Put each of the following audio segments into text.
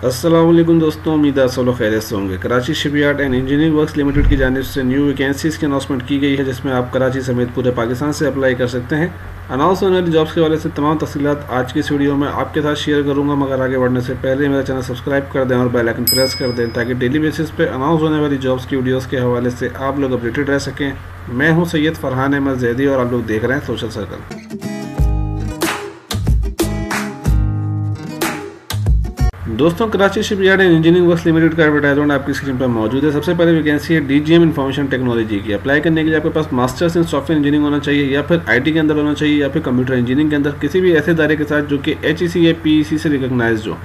असलम दोस्तों, उम्मीद सोलो खैरियत से होंगे। Karachi shipyard and engineering works limited की जानब से न्यू वैकेंसीज़ की अनाउंसमेंट की गई है, जिसमें आप कराची समेत पूरे पाकिस्तान से अप्लाई कर सकते हैं। अनाउंस होने वाली जॉब्स के वाले से तमाम तफसीत आज की इस वीडियो में आपके साथ शेयर करूँगा, मगर आगे बढ़ने से पहले मेरा चैनल सब्सक्राइब कर दें और बेल आइकन प्रेस कर दें, ताकि डेली बेसिस पे अनाउंस होने वाली जॉब्स की वीडियोस के हवाले से आप लोग अपडेटेड रह सकें। मैं हूँ सैयद फरहान अहमद जैदी और आप लोग देख रहे हैं सोशल सर्कल दोस्तों, Karachi shipyard and engineering works limited का एडवर्टाइजमेंट आपकी स्क्रीन पर मौजूद है। सबसे पहले वैकेंसी है डीजीएम इन्फॉर्मेशन टेक्नोलॉजी की। अप्लाई करने के लिए आपके पास मास्टर्स इन सॉफ्टवेयर इंजीनियरिंग होना चाहिए या फिर आईटी के अंदर होना चाहिए या फिर कंप्यूटर इंजीनियरिंग के अंदर किसी भी ऐसे दायरे के साथ जो कि एच या पी से रिकोगनाइज हो।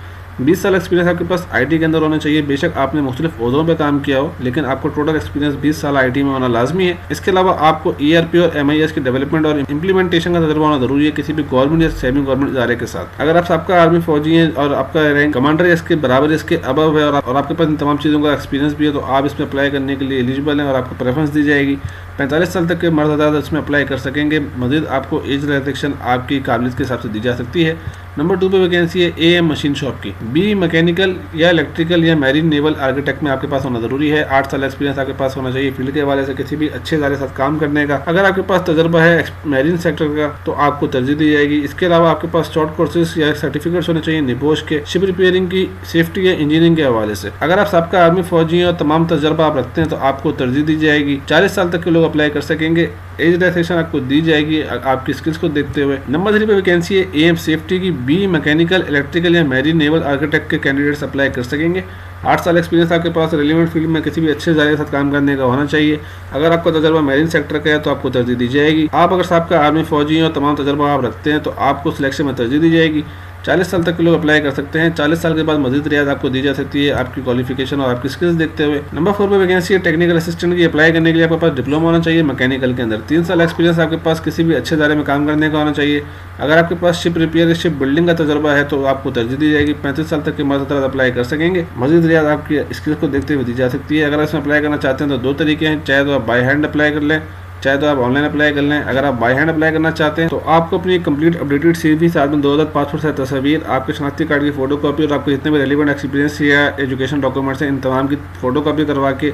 बीस साल एक्सपीरियंस आपके पास आईटी के अंदर होना चाहिए। बेशक आपने मुख्तलिफ़ उहदों पर काम किया हो, लेकिन आपको टोटल एक्सपीरियंस बीस साल आईटी में होना लाजमी है। इसके अलावा आपको ई e और एमआईएस के डेवलपमेंट और इम्प्लीमेंटेशन का तजर्बा होना ज़रूरी है किसी भी गवर्नमेंट या सेमी गवर्नमेंट इदारे के साथ। अगर आप आपका आर्मी फौजी है और आपका रैंक कमांडर इसके बराबर इसके अबव है और आपके पास इन तमाम चीज़ों का एक्सपीरियंस भी है तो आप इसमें अप्लाई करने के लिए एलिजिबल हैं और आपको प्रेफरेंस दी जाएगी। पैंतालीस साल तक के मर्द इसमें अप्लाई कर सकेंगे। मजीद आपको एज रिलेक्शन आपकी काबिलियत के हिसाब से दी जा सकती है। नंबर टू पे वैकेंसी है ए एम मशीन शॉप की। बी मैकेनिकल या इलेक्ट्रिकल या मैरिन नेवल आर्किटेक्ट में आपके पास होना ज़रूरी है। आठ साल एक्सपीरियंस आपके पास होना चाहिए फ़ील्ड के हवाले से, किसी भी अच्छे इदारे साथ काम करने का। अगर आपके पास तजर्बा है मैरिन सेक्टर का तो आपको तरजीह दी जाएगी। इसके अलावा आपके पास शॉर्ट कोर्सेज या सर्टिफिकेट्स होने चाहिए निबोश के। शिप रिपेयरिंग की सेफ्टी या इंजीनियरिंग के हवाले से। अगर आप सबका आर्मी फौजी और तमाम तजर्बा आप रखते हैं तो आपको तरजीह दी जाएगी। चालीस साल तक के लोग अप्लाई कर सकेंगे। एज रिलैक्सेशन आपको दी जाएगी आपकी स्किल्स को देखते हुए। नंबर थ्री पे वैकेंसी है एम सेफ्टी की बी मैकेनिकल इलेक्ट्रिकल या मैरीन नेवल आर्किटेक्ट के कैंडिडेट्स अप्लाई कर सकेंगे। आठ साल एक्सपीरियंस आपके पास रेलिवेंट फ़ील्ड में किसी भी अच्छे जाए के साथ काम करने का होना चाहिए। अगर आपका तजर्बा मैरिन सेक्टर का है तो आपको तरजीह दी जाएगी। आप अगर साहब का आर्मी फौजी और तमाम तजर्बा आप रखते हैं तो आपको सिलेक्शन में तरजीह दी जाएगी। चालीस साल तक के लोग अप्लाई कर सकते हैं। चालीस साल के बाद मजीद रियाज आपको दी जा सकती है, आपकी क्वालिफिकेशन और आपकी स्किल्स देखते हुए। नंबर फोर पर वैकेंसी है टेक्निकल असिस्टेंट की अप्लाई करने के लिए आपके पास डिप्लोमा होना चाहिए मैकेनिकल के अंदर। तीन साल एक्सपीरियंस आपके पास किसी भी अच्छे दायरे में काम करने का होना चाहिए। अगर आपके पास शिप रिपेयर शिप बिल्डिंग का तजर्बा है तो आपको तरजीह दी जाएगी। पैंतीस साल तक के मर्द अप्लाई कर सकेंगे। मजीद रियाज आपकी स्किल्स को देखते हुए दी जा सकती है। अगर इसमें अप्लाई करना चाहते हैं तो दो तरीके हैं। चाहे तो आप बाई हैंड अप्लाई कर लें चाहे तो आप ऑनलाइन अप्लाई कर लें, अगर आप बाई हैंड अप्लाई करना चाहते हैं तो आपको अपनी कंप्लीट अपडेटेड सी वी साथ में दो हज़ार पासपोर्ट से तस्वीर, आपके शनाख्ती कार्ड की फ़ोटो कॉपी और आपको जितने भी रेलिवेंट एक्सपीरियंस या एजुकेशन डॉक्यूमेंट्स हैं, इन तमाम की फ़ोटो कॉपी करवा के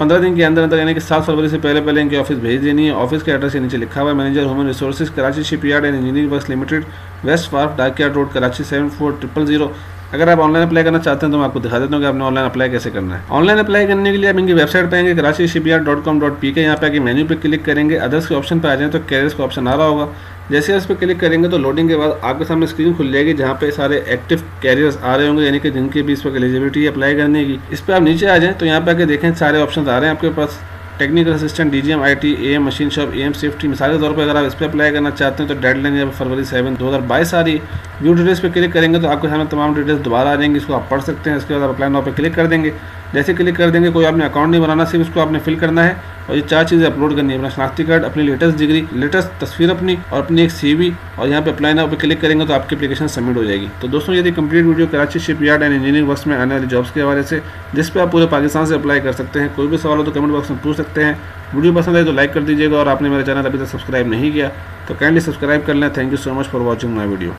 पंद्रह दिन के अंदर अंदर, यानी कि सात फरवरी से पहले पहले इनके ऑफ़िस भेज देनी है। ऑफ़िस के एड्रेस नीचे लिखा हुआ है manager human resources Karachi shipyard and engineering work limited west wharf dockyard road Karachi seven four triple zero अगर आप ऑनलाइन अप्लाई करना चाहते हैं तो मैं आपको दिखा देता हूँ कि आपने ऑनलाइन अप्लाई कैसे करना है। ऑनलाइन अप्लाई करने के लिए आप इनकी वेबसाइट पर आएँगे Karachi shipyard dot com dot P K यहाँ पे आके मेन्यू पे क्लिक करेंगे। अदर्स के ऑप्शन पर आ जाए तो कैरियर्स का ऑप्शन आ रहा होगा। जैसे इस पर क्लिक करेंगे तो लोडिंग के बाद आपके सामने स्क्रीन खुल जाएगी, जहाँ पे सारे एक्टिव कैरियर्स आ रहे होंगे, यानी कि जिनके भी इस पर एलिजिबिलिटी अप्लाई करने की। इस पर आप नीचे आ जाएँ तो यहाँ पे आके देखें सारे ऑप्शन आ रहे हैं आपके पास। Technical assistant D G M I T A M machine shop A M safety मिसाल के तौर पर अगर आप इस पर अप्लाई करना चाहते हैं तो डेड लाइन जब फरवरी सेवन दो हज़ार बाईस आ रही व्यू डिटेल्स पर क्लिक करेंगे तो आपके सामने तमाम डिटेल्स दोबारा आ जाएँगे, इसको आप पढ़ सकते हैं, इसके बाद आप अप्लाई नाउ पर क्लिक कर देंगे। जैसे क्लिक कर देंगे, कोई आपने अकाउंट नहीं बनाना, सिर्फ़ उसको आपने फिल करना है। और ये चार चीज़ें अपलोड करनी है। अपना शनाख्ती कार्ड अपनी लेटेस्ट डिग्री लेटेस्ट तस्वीर अपनी और अपनी एक सीवी और यहाँ पे अप्लाई ना पे क्लिक करेंगे तो आपकी एप्लीकेशन सबमिट हो जाएगी। तो दोस्तों यदि complete video Karachi shipyard and engineering works में आने वाली जॉब्स के हवाले से, जिस पर आप पूरे पाकिस्तान से अप्लाई कर सकते हैं। कोई भी सवाल हो तो कमेंट बॉक्स में पूछ सकते हैं। वीडियो पसंद आए तो लाइक कर दीजिएगा और आपने मेरा चैनल अभी तक सब्सक्राइब नहीं किया तो काइंडली सब्सक्राइब कर लें। Thank you so much for watching my video